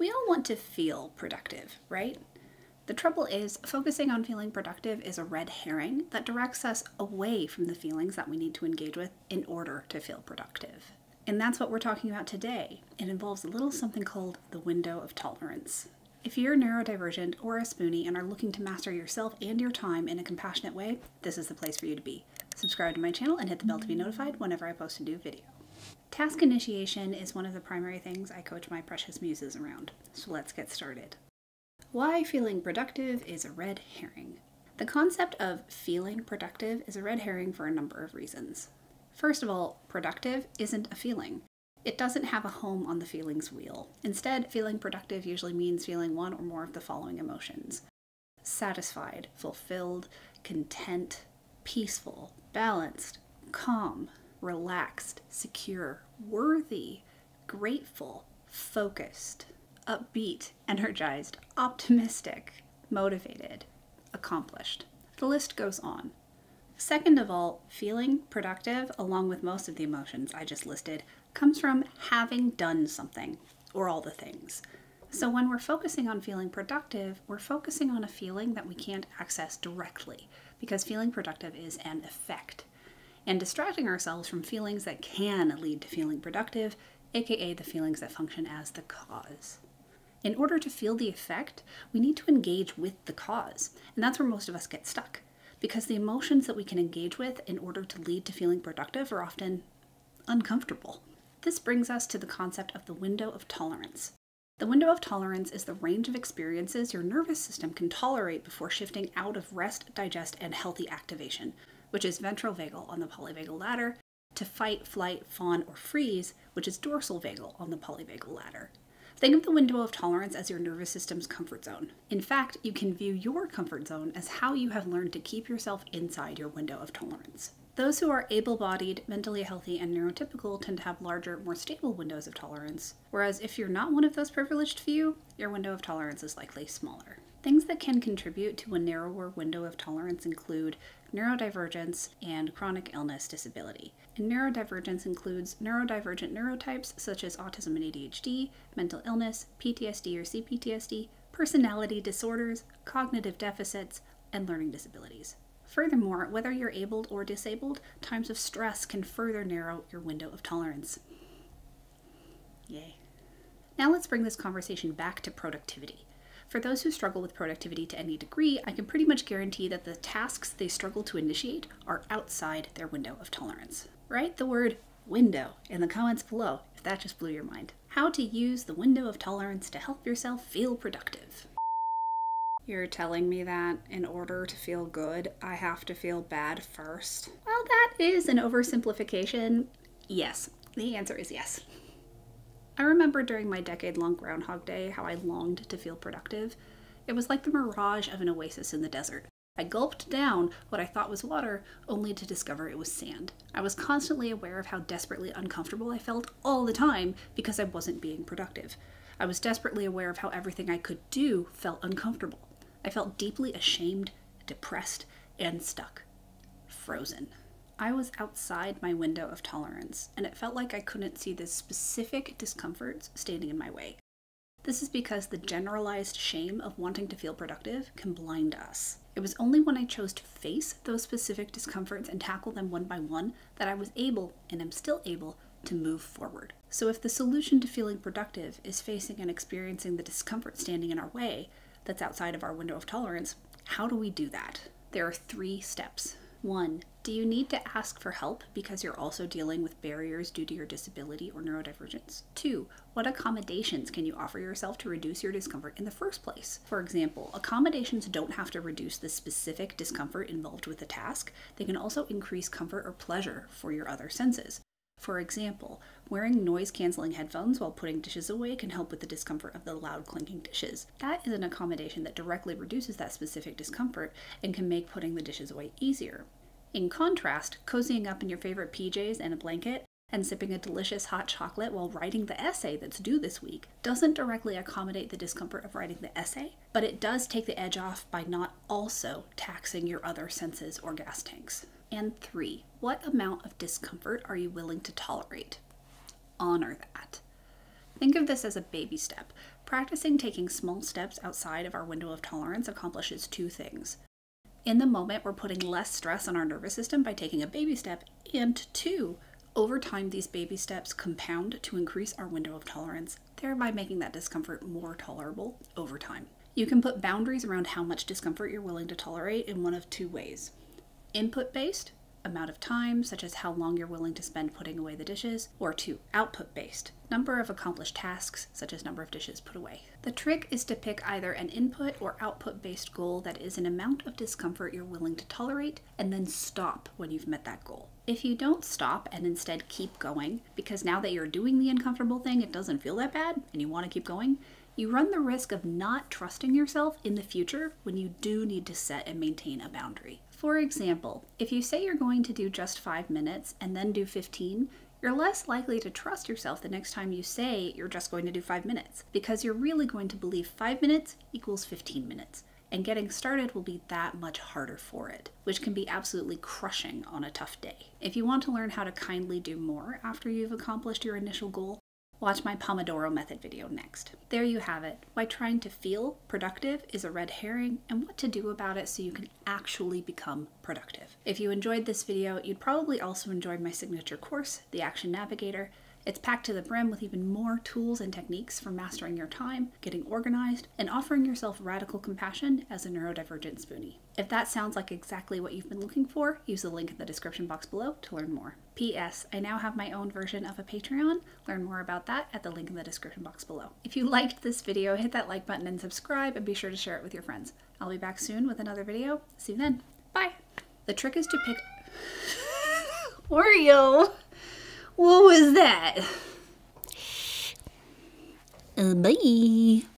We all want to feel productive, right? The trouble is, focusing on feeling productive is a red herring that directs us away from the feelings that we need to engage with in order to feel productive. And that's what we're talking about today. It involves a little something called the window of tolerance. If you're neurodivergent or a spoonie and are looking to master yourself and your time in a compassionate way, this is the place for you to be. Subscribe to my channel and hit the bell to be notified whenever I post a new video. Task initiation is one of the primary things I coach my precious muses around, so let's get started. Why feeling productive is a red herring. The concept of feeling productive is a red herring for a number of reasons. First of all, productive isn't a feeling. It doesn't have a home on the feelings wheel. Instead, feeling productive usually means feeling one or more of the following emotions satisfied, fulfilled, content, peaceful, balanced, calm, relaxed, secure, worthy, grateful, focused, upbeat, energized, optimistic, motivated, accomplished. The list goes on. Second of all, feeling productive, along with most of the emotions I just listed, comes from having done something, or all the things. So when we're focusing on feeling productive, we're focusing on a feeling that we can't access directly, because feeling productive is an effect. And distracting ourselves from feelings that can lead to feeling productive, aka the feelings that function as the cause. In order to feel the effect, we need to engage with the cause. And that's where most of us get stuck. Because the emotions that we can engage with in order to lead to feeling productive are often uncomfortable. This brings us to the concept of the window of tolerance. The window of tolerance is the range of experiences your nervous system can tolerate before shifting out of rest, digest, and healthy activation, which is ventral vagal on the polyvagal ladder, to fight, flight, fawn, or freeze, which is dorsal vagal on the polyvagal ladder. Think of the window of tolerance as your nervous system's comfort zone. In fact, you can view your comfort zone as how you have learned to keep yourself inside your window of tolerance. Those who are able bodied, mentally healthy, and neurotypical tend to have larger, more stable windows of tolerance, whereas if you're not one of those privileged few, your window of tolerance is likely smaller. Things that can contribute to a narrower window of tolerance include neurodivergence and chronic illness disability. And neurodivergence includes neurodivergent neurotypes such as autism and ADHD, mental illness, PTSD or CPTSD, personality disorders, cognitive deficits, and learning disabilities. Furthermore, whether you're abled or disabled, times of stress can further narrow your window of tolerance. Yay. Now let's bring this conversation back to productivity. For those who struggle with productivity to any degree, I can pretty much guarantee that the tasks they struggle to initiate are outside their window of tolerance. Write the word window in the comments below if that just blew your mind. How to use the window of tolerance to help yourself feel productive. You're telling me that in order to feel good, I have to feel bad first? Well, that is an oversimplification. Yes, the answer is yes. I remember during my decade long Groundhog Day how I longed to feel productive. It was like the mirage of an oasis in the desert. I gulped down what I thought was water, only to discover it was sand. I was constantly aware of how desperately uncomfortable I felt all the time because I wasn't being productive. I was desperately aware of how everything I could do felt uncomfortable. I felt deeply ashamed, depressed, and stuck. Frozen. I was outside my window of tolerance, and it felt like I couldn't see the specific discomforts standing in my way. This is because the generalized shame of wanting to feel productive can blind us. It was only when I chose to face those specific discomforts and tackle them one by one that I was able, and am still able, to move forward. So, if the solution to feeling productive is facing and experiencing the discomfort standing in our way that's outside of our window of tolerance, how do we do that? There are three steps. One, do you need to ask for help because you're also dealing with barriers due to your disability or neurodivergence? Two, what accommodations can you offer yourself to reduce your discomfort in the first place? For example, accommodations don't have to reduce the specific discomfort involved with the task, they can also increase comfort or pleasure for your other senses. For example, wearing noise canceling headphones while putting dishes away can help with the discomfort of the loud clinking dishes. That is an accommodation that directly reduces that specific discomfort and can make putting the dishes away easier. In contrast, cozying up in your favorite PJs and a blanket and sipping a delicious hot chocolate while writing the essay that's due this week doesn't directly accommodate the discomfort of writing the essay, but it does take the edge off by not also taxing your other senses or gas tanks. And three, what amount of discomfort are you willing to tolerate? Honor that. Think of this as a baby step. Practicing taking small steps outside of our window of tolerance accomplishes two things. In the moment, we're putting less stress on our nervous system by taking a baby step, and two, over time, these baby steps compound to increase our window of tolerance, thereby making that discomfort more tolerable over time. You can put boundaries around how much discomfort you're willing to tolerate in one of two ways input based, amount of time, such as how long you're willing to spend putting away the dishes, or two, output based, number of accomplished tasks, such as number of dishes put away. The trick is to pick either an input or output based goal that is an amount of discomfort you're willing to tolerate, and then stop when you've met that goal. If you don't stop and instead keep going, because now that you're doing the uncomfortable thing, it doesn't feel that bad and you want to keep going, you run the risk of not trusting yourself in the future when you do need to set and maintain a boundary. For example, if you say you're going to do just five minutes and then do 15, you're less likely to trust yourself the next time you say you're just going to do five minutes because you're really going to believe five minutes equals 15 minutes. And getting started will be that much harder for it, which can be absolutely crushing on a tough day. If you want to learn how to kindly do more after you've accomplished your initial goal, Watch my Pomodoro method video next. There you have it, why trying to feel productive is a red herring and what to do about it so you can actually become productive. If you enjoyed this video, you'd probably also enjoy my signature course, The Action Navigator, it's packed to the brim with even more tools and techniques for mastering your time, getting organized, and offering yourself radical compassion as a neurodivergent spoonie. If that sounds like exactly what you've been looking for, use the link in the description box below to learn more. P.S. I now have my own version of a Patreon. Learn more about that at the link in the description box below. If you liked this video, hit that like button and subscribe, and be sure to share it with your friends. I'll be back soon with another video. See you then. Bye! The trick is to pick. Oreo! What was that? Uh, bye.